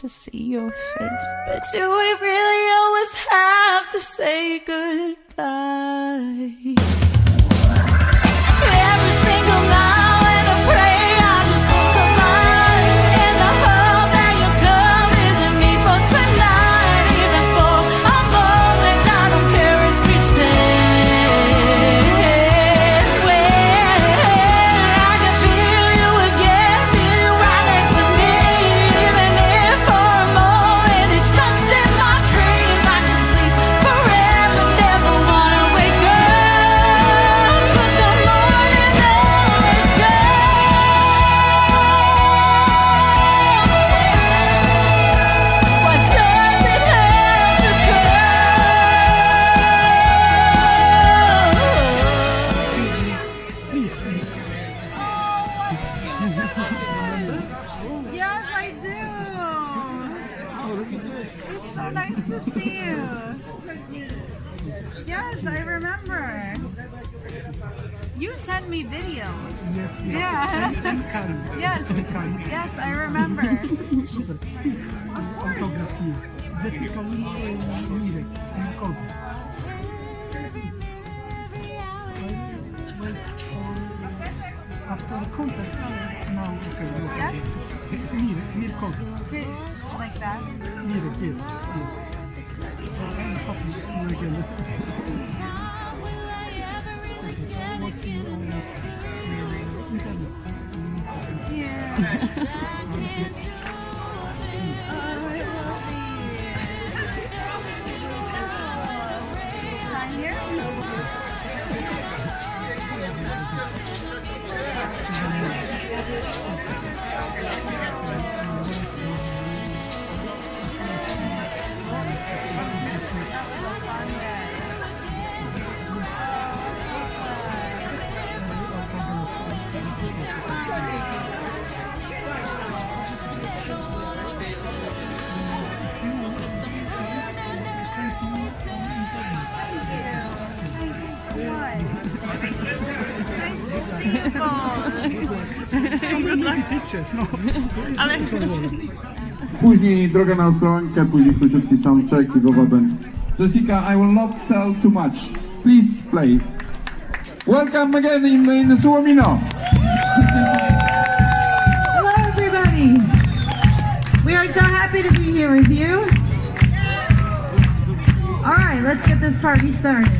to see your face. But do we really always have to say goodbye? Yeah. And, and kind. Yes. Yes, I remember. Super. Autograph here. Jessica Mirek. And code. After contact, now, okay. Yes? Mirek, Mirkov. like that. Mirek, yes. Yes. I'm happy to see you again. Internet. Yeah. Sign Nice to see you both. Pictures, no. Później droga na Ostrołękę, później króciutki soundcheck i Wowa Band. Jessica, I will not tell too much. Please play. Welcome again in, in Sułomino. Hello, everybody. We are so happy to be here with you. All right, let's get this party started.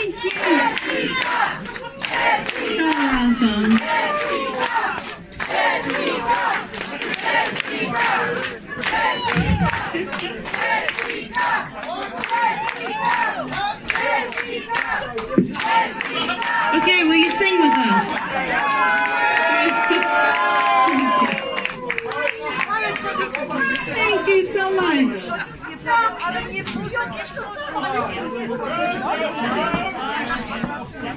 Thank you. Okay, will you sing with us? Thank you so much.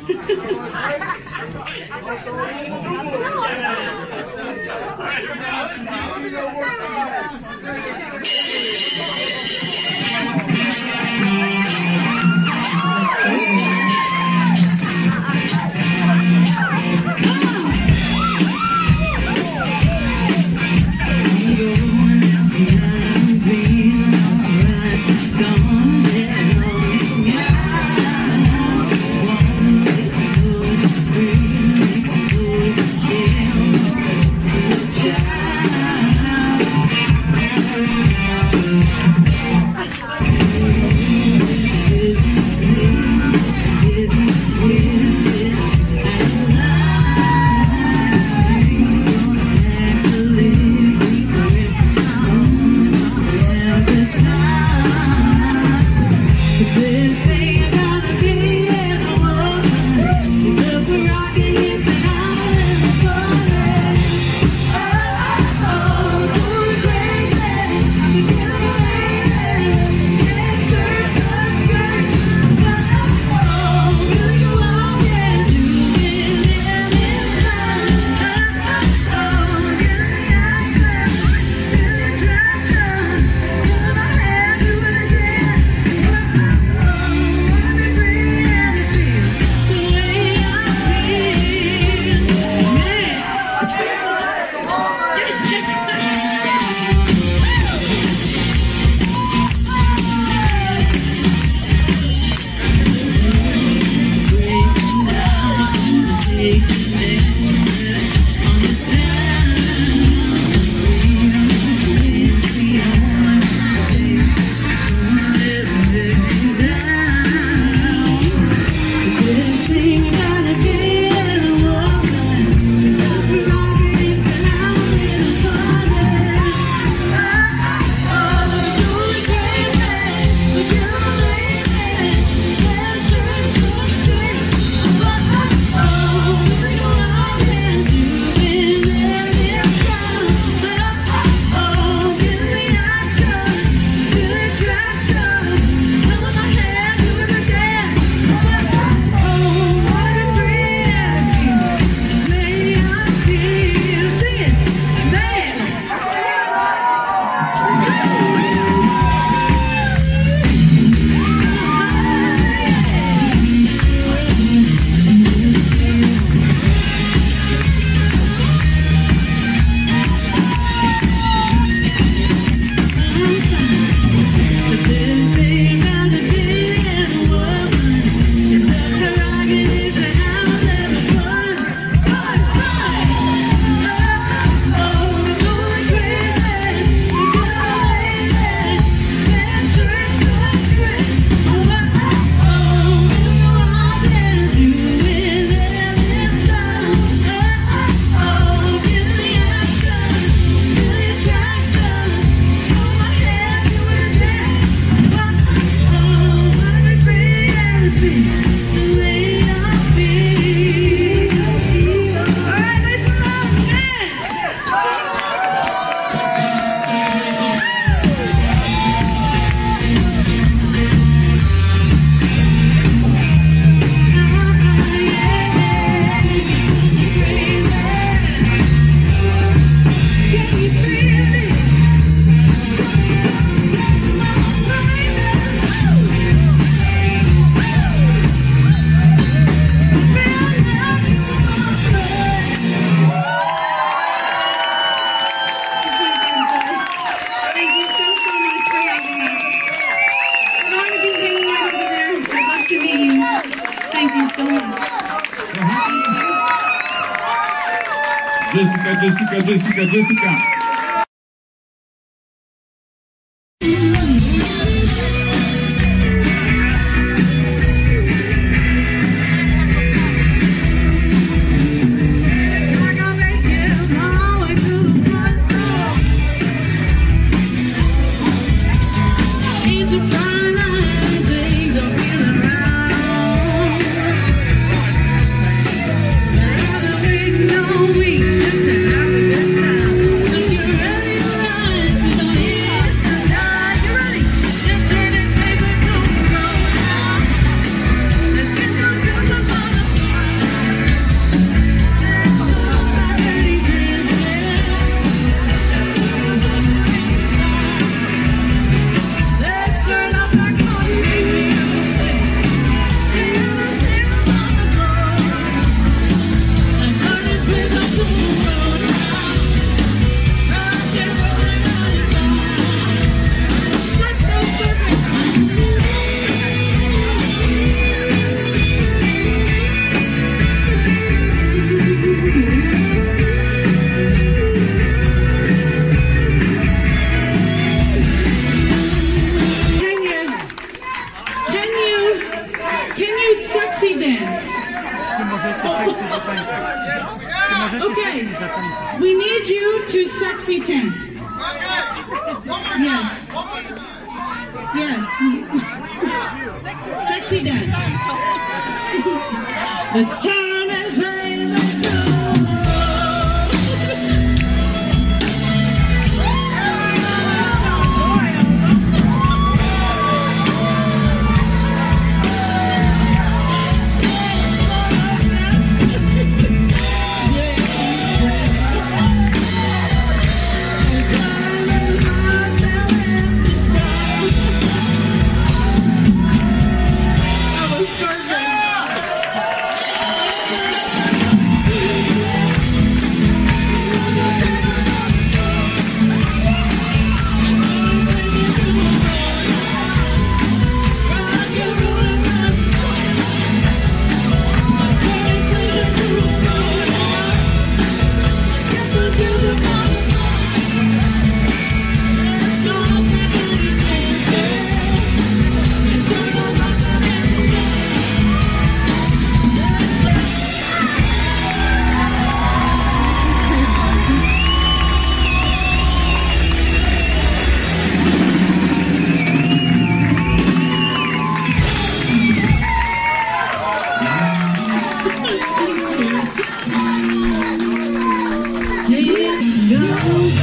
Jessica, dance.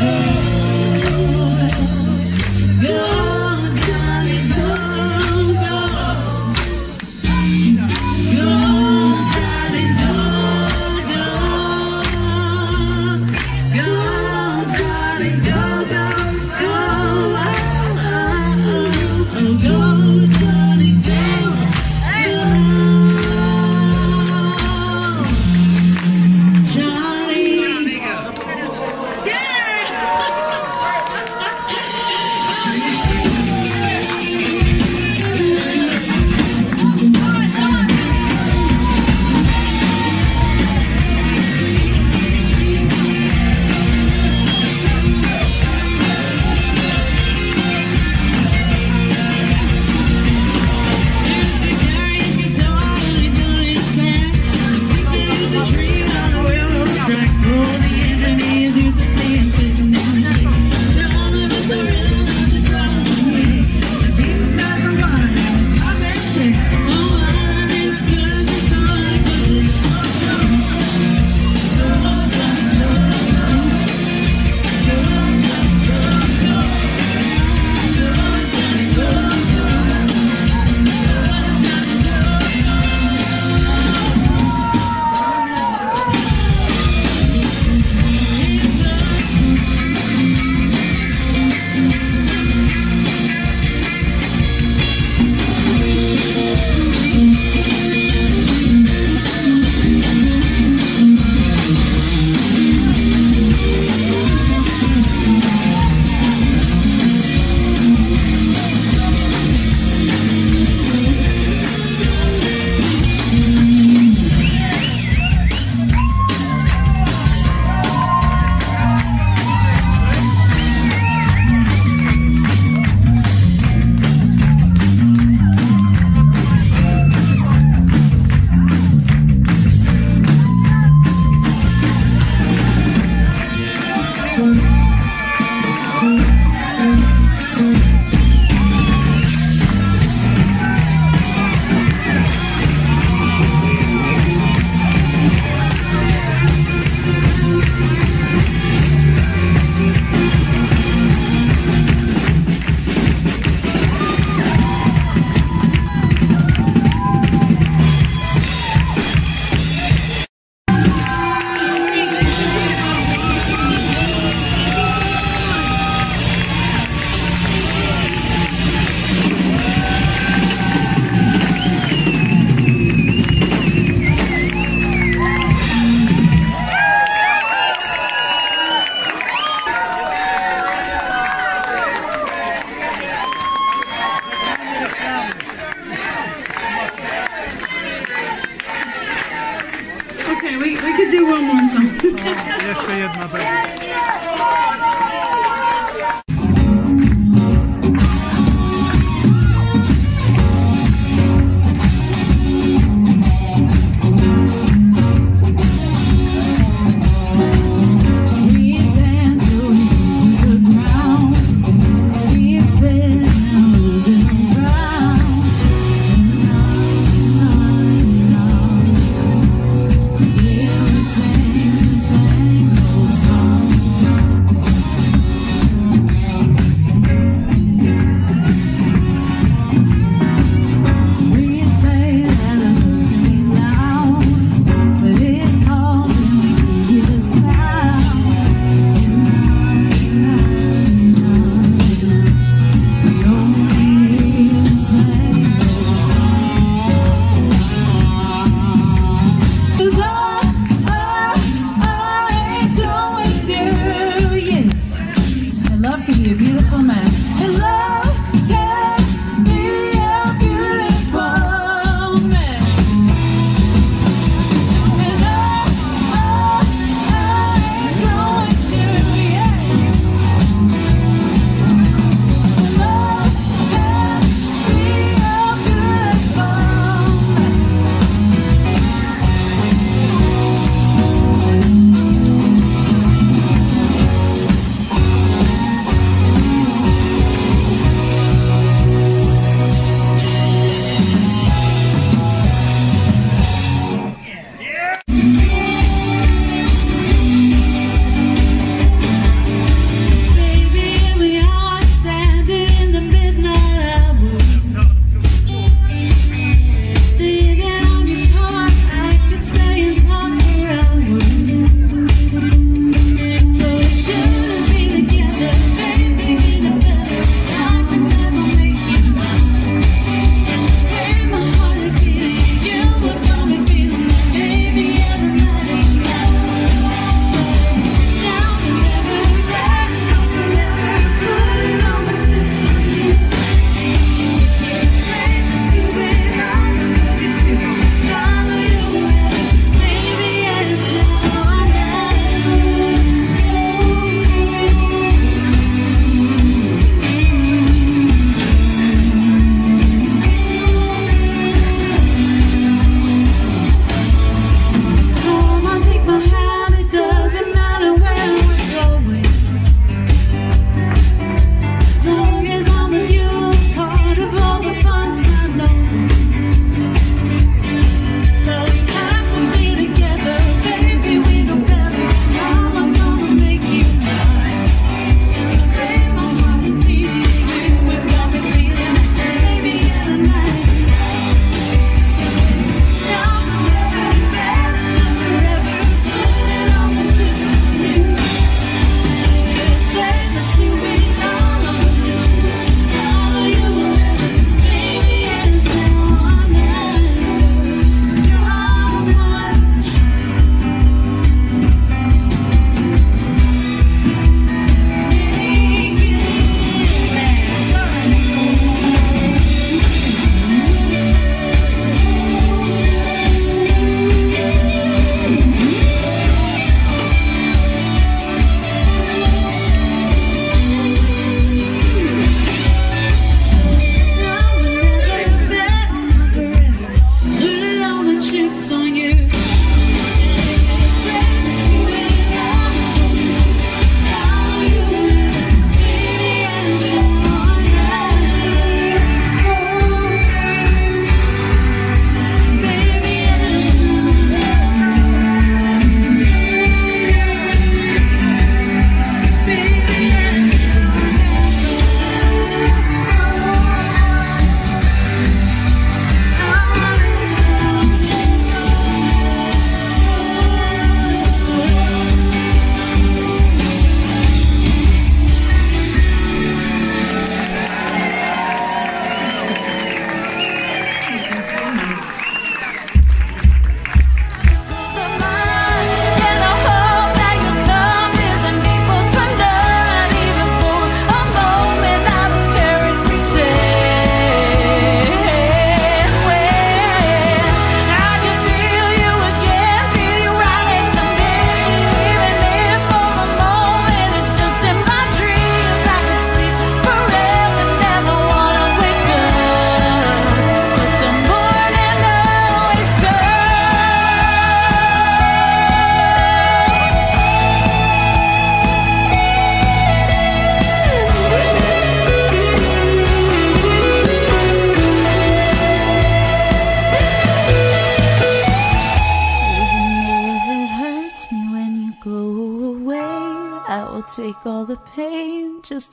Okay,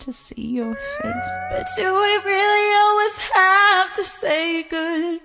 to see your face. But do we really always have to say goodbye?